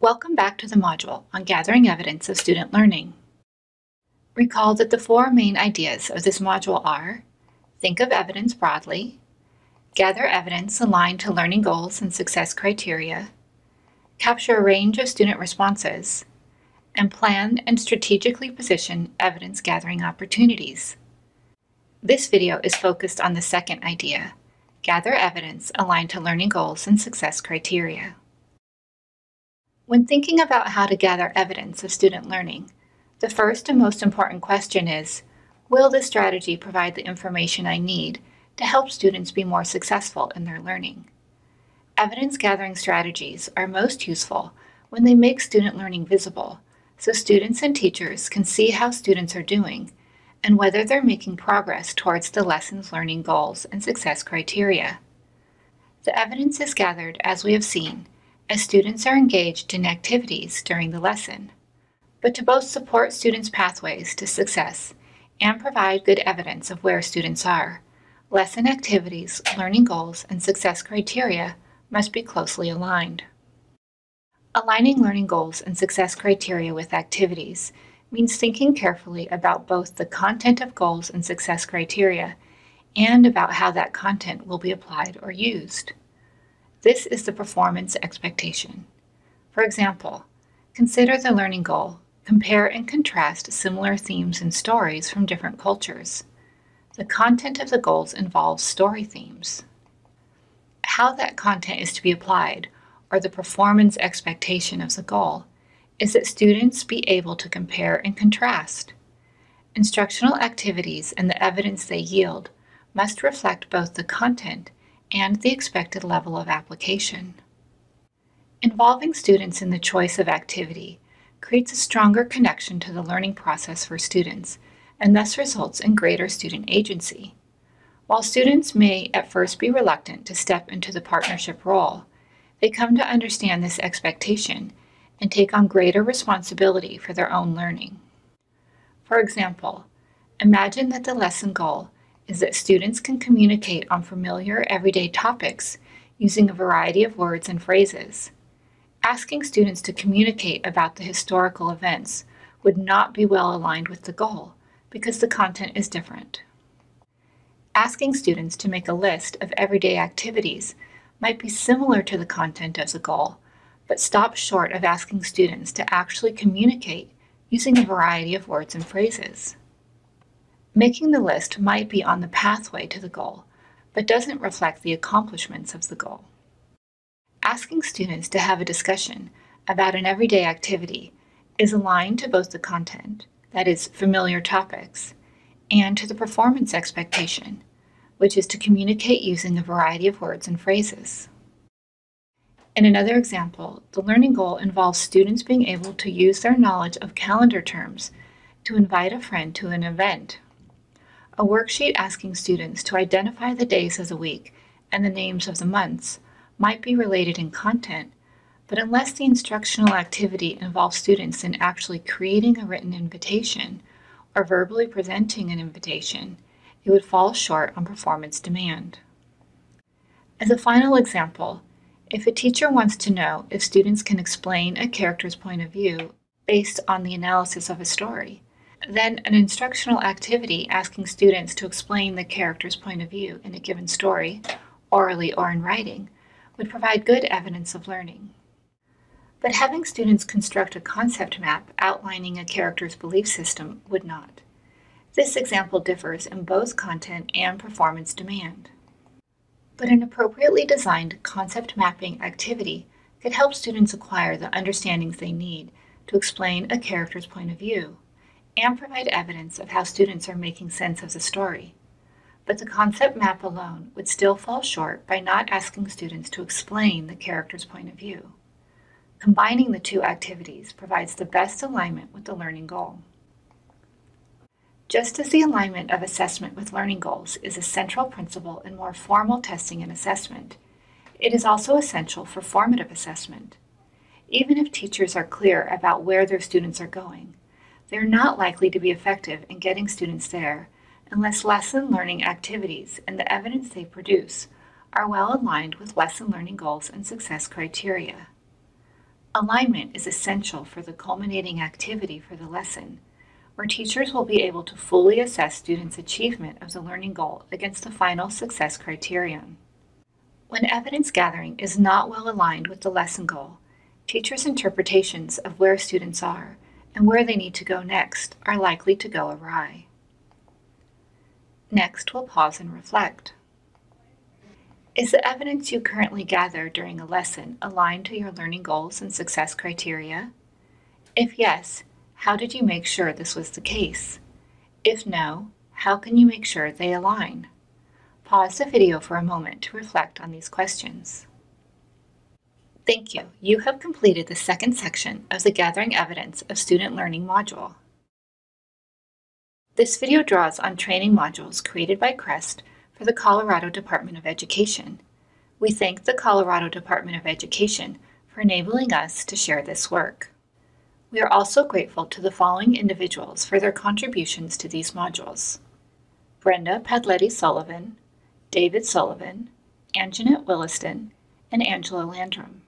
Welcome back to the module on gathering evidence of student learning. Recall that the four main ideas of this module are think of evidence broadly, gather evidence aligned to learning goals and success criteria, capture a range of student responses, and plan and strategically position evidence gathering opportunities. This video is focused on the second idea, gather evidence aligned to learning goals and success criteria. When thinking about how to gather evidence of student learning, the first and most important question is, will this strategy provide the information I need to help students be more successful in their learning? Evidence gathering strategies are most useful when they make student learning visible so students and teachers can see how students are doing and whether they're making progress towards the lesson's learning goals and success criteria. The evidence is gathered, as we have seen, as students are engaged in activities during the lesson. But to both support students' pathways to success and provide good evidence of where students are, lesson activities, learning goals, and success criteria must be closely aligned. Aligning learning goals and success criteria with activities means thinking carefully about both the content of goals and success criteria and about how that content will be applied or used. This is the performance expectation. For example, consider the learning goal. Compare and contrast similar themes and stories from different cultures. The content of the goals involves story themes. How that content is to be applied, or the performance expectation of the goal, is that students be able to compare and contrast. Instructional activities and the evidence they yield must reflect both the content and the expected level of application. Involving students in the choice of activity creates a stronger connection to the learning process for students and thus results in greater student agency. While students may at first be reluctant to step into the partnership role, they come to understand this expectation and take on greater responsibility for their own learning. For example, imagine that the lesson goal is that students can communicate on familiar everyday topics using a variety of words and phrases. Asking students to communicate about the historical events would not be well aligned with the goal because the content is different. Asking students to make a list of everyday activities might be similar to the content of the goal, but stop short of asking students to actually communicate using a variety of words and phrases. Making the list might be on the pathway to the goal, but doesn't reflect the accomplishments of the goal. Asking students to have a discussion about an everyday activity is aligned to both the content, that is, familiar topics, and to the performance expectation, which is to communicate using a variety of words and phrases. In another example, the learning goal involves students being able to use their knowledge of calendar terms to invite a friend to an event a worksheet asking students to identify the days of the week and the names of the months might be related in content, but unless the instructional activity involves students in actually creating a written invitation or verbally presenting an invitation, it would fall short on performance demand. As a final example, if a teacher wants to know if students can explain a character's point of view based on the analysis of a story, then an instructional activity asking students to explain the character's point of view in a given story, orally or in writing, would provide good evidence of learning. But having students construct a concept map outlining a character's belief system would not. This example differs in both content and performance demand. But an appropriately designed concept mapping activity could help students acquire the understandings they need to explain a character's point of view and provide evidence of how students are making sense of the story. But the concept map alone would still fall short by not asking students to explain the character's point of view. Combining the two activities provides the best alignment with the learning goal. Just as the alignment of assessment with learning goals is a central principle in more formal testing and assessment, it is also essential for formative assessment. Even if teachers are clear about where their students are going, they're not likely to be effective in getting students there unless lesson learning activities and the evidence they produce are well aligned with lesson learning goals and success criteria. Alignment is essential for the culminating activity for the lesson, where teachers will be able to fully assess students' achievement of the learning goal against the final success criterion. When evidence gathering is not well aligned with the lesson goal, teachers' interpretations of where students are and where they need to go next are likely to go awry. Next, we'll pause and reflect. Is the evidence you currently gather during a lesson aligned to your learning goals and success criteria? If yes, how did you make sure this was the case? If no, how can you make sure they align? Pause the video for a moment to reflect on these questions. Thank you. You have completed the second section of the Gathering Evidence of Student Learning module. This video draws on training modules created by CRESST for the Colorado Department of Education. We thank the Colorado Department of Education for enabling us to share this work. We are also grateful to the following individuals for their contributions to these modules. Brenda Padletti Sullivan, David Sullivan, Anjanette Williston, and Angela Landrum.